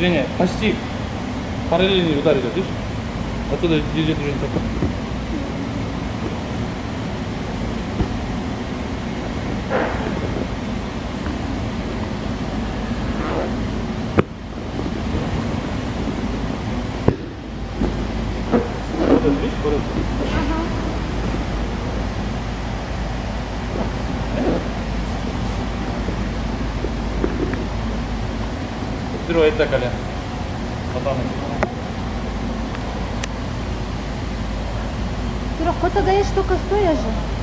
Женя, почти параллельно ударит, видишь? Отсюда держит уже такой. Видишь, это коля. Потом. Серег, хоч даєш штука стоя же.